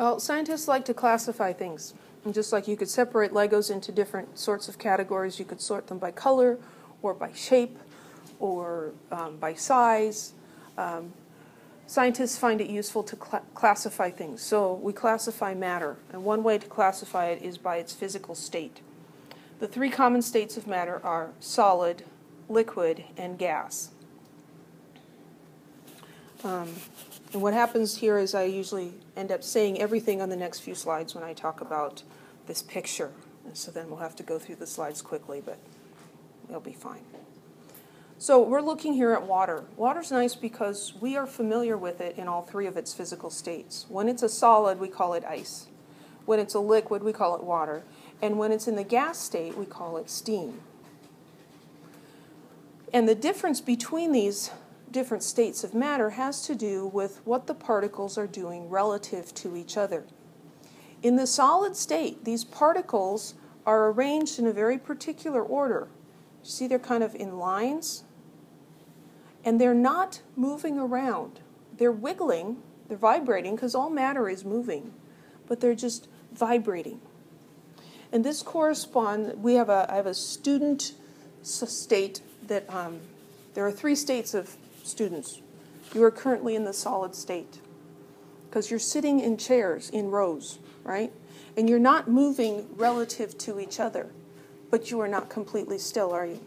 Well, scientists like to classify things. And just like you could separate Legos into different sorts of categories, you could sort them by color or by shape or um, by size. Um, scientists find it useful to cl- classify things. So we classify matter, and one way to classify it is by its physical state. The three common states of matter are solid, liquid, and gas. Um, and what happens here is I usually end up saying everything on the next few slides when I talk about this picture. And so then we'll have to go through the slides quickly, but it'll be fine. So we're looking here at water. Water's nice because we are familiar with it in all three of its physical states. When it's a solid, we call it ice. When it's a liquid, we call it water. And when it's in the gas state, we call it steam. And the difference between these different states of matter has to do with what the particles are doing relative to each other. In the solid state, these particles are arranged in a very particular order. You see, they're kind of in lines, and they're not moving around. They're wiggling, they're vibrating, because all matter is moving, but they're just vibrating. And this corresponds, we have a, I have a student state that um, there are three states of students. You are currently in the solid state because you're sitting in chairs in rows, right? And you're not moving relative to each other, but you are not completely still, are you?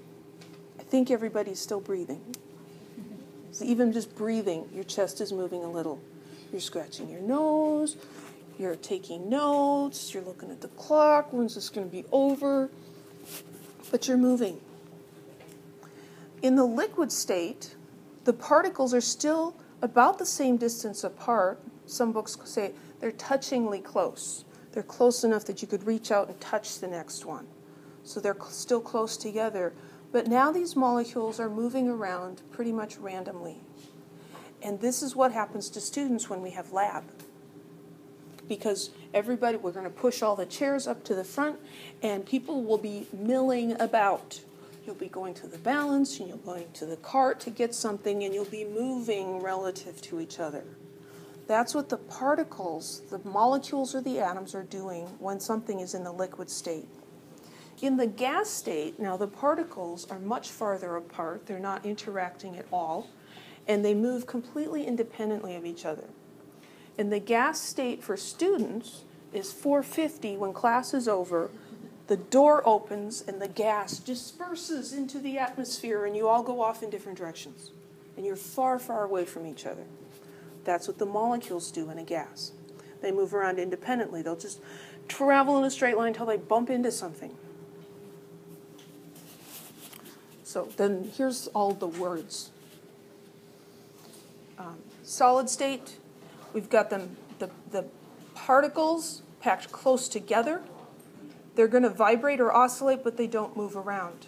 I think everybody's still breathing. So even just breathing, your chest is moving a little. You're scratching your nose, you're taking notes, you're looking at the clock, when's this going to be over? But you're moving. In the liquid state, the particles are still about the same distance apart. Some books say they're touchingly close. They're close enough that you could reach out and touch the next one. So they're still close together. But now these molecules are moving around pretty much randomly. And this is what happens to students when we have lab. Because everybody, we're going to push all the chairs up to the front, and people will be milling about You'll be going to the balance and you're going to the cart to get something and you'll be moving relative to each other. That's what the particles, the molecules or the atoms are doing when something is in the liquid state. In the gas state, now the particles are much farther apart, they're not interacting at all, and they move completely independently of each other. In the gas state for students is 450 when class is over the door opens and the gas disperses into the atmosphere, and you all go off in different directions. And you're far, far away from each other. That's what the molecules do in a gas. They move around independently. They'll just travel in a straight line until they bump into something. So then here's all the words. Um, solid state, we've got them, the, the particles packed close together they're going to vibrate or oscillate, but they don't move around.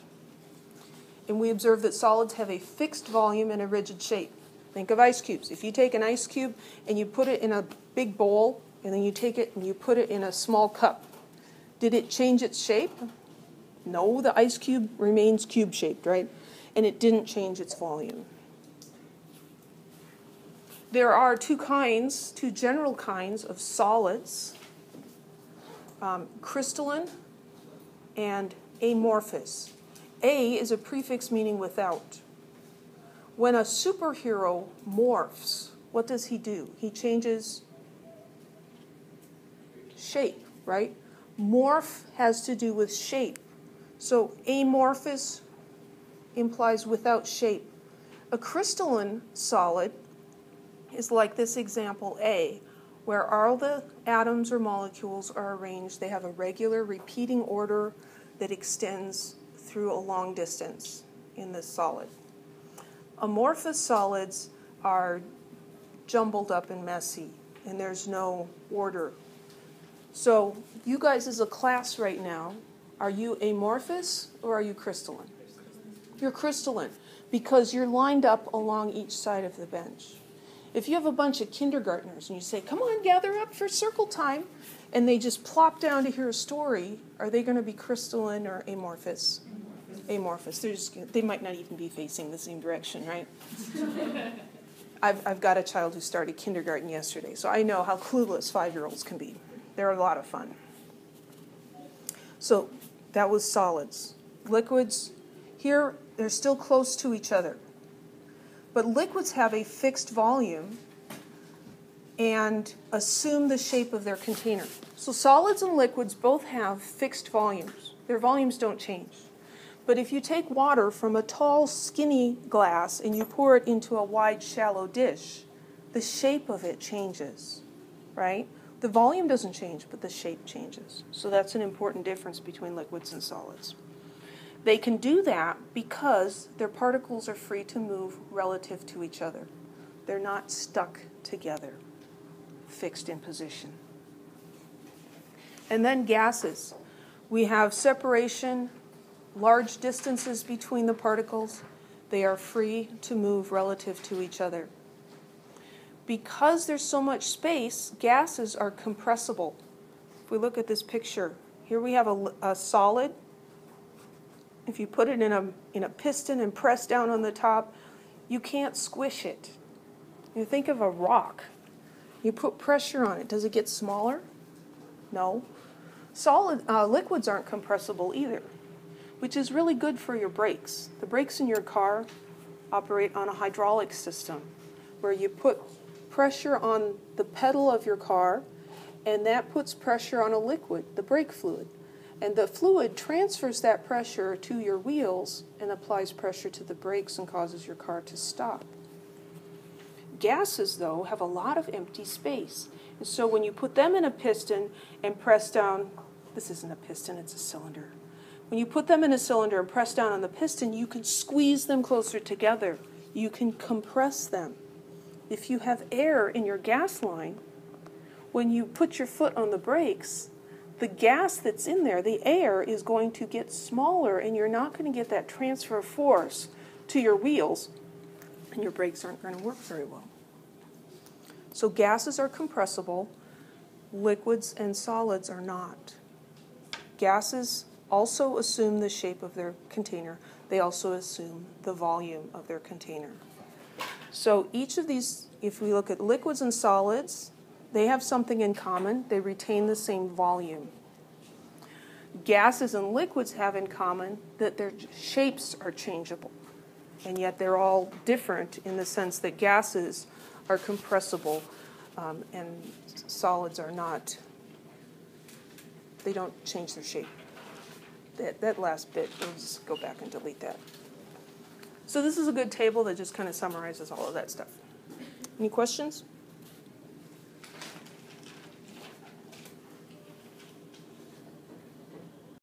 And we observe that solids have a fixed volume and a rigid shape. Think of ice cubes. If you take an ice cube and you put it in a big bowl, and then you take it and you put it in a small cup, did it change its shape? No, the ice cube remains cube shaped, right? And it didn't change its volume. There are two kinds, two general kinds of solids um, crystalline and amorphous. A is a prefix meaning without. When a superhero morphs, what does he do? He changes shape, right? Morph has to do with shape. So amorphous implies without shape. A crystalline solid is like this example A, where all the atoms or molecules are arranged. They have a regular repeating order that extends through a long distance in this solid. Amorphous solids are jumbled up and messy, and there's no order. So, you guys as a class right now, are you amorphous or are you crystalline? You're crystalline because you're lined up along each side of the bench. If you have a bunch of kindergartners and you say, come on, gather up for circle time, and they just plop down to hear a story, are they going to be crystalline or amorphous? Amorphous. They're just, they might not even be facing the same direction, right? I've, I've got a child who started kindergarten yesterday, so I know how clueless five year olds can be. They're a lot of fun. So that was solids. Liquids, here they're still close to each other. But liquids have a fixed volume and assume the shape of their container. So solids and liquids both have fixed volumes. Their volumes don't change. But if you take water from a tall, skinny glass and you pour it into a wide, shallow dish, the shape of it changes, right? The volume doesn't change, but the shape changes. So that's an important difference between liquids and solids. They can do that because their particles are free to move relative to each other. They're not stuck together, fixed in position. And then gases. We have separation large distances between the particles. They are free to move relative to each other. Because there's so much space, gases are compressible. If we look at this picture, here we have a, a solid. If you put it in a, in a piston and press down on the top, you can't squish it. You think of a rock. You put pressure on it. Does it get smaller? No. Solid uh, liquids aren't compressible either which is really good for your brakes. The brakes in your car operate on a hydraulic system where you put pressure on the pedal of your car and that puts pressure on a liquid, the brake fluid. And the fluid transfers that pressure to your wheels and applies pressure to the brakes and causes your car to stop. Gases, though, have a lot of empty space. And so when you put them in a piston and press down, this isn't a piston, it's a cylinder. When you put them in a cylinder and press down on the piston, you can squeeze them closer together. You can compress them. If you have air in your gas line, when you put your foot on the brakes, the gas that's in there, the air, is going to get smaller and you're not going to get that transfer of force to your wheels, and your brakes aren't going to work very well. So, gases are compressible, liquids and solids are not. Gases also assume the shape of their container. They also assume the volume of their container. So each of these, if we look at liquids and solids, they have something in common. They retain the same volume. Gases and liquids have in common that their shapes are changeable. And yet they're all different in the sense that gases are compressible um, and solids are not, they don't change their shape that, that last bit, we'll just go back and delete that. So this is a good table that just kind of summarizes all of that stuff. Any questions?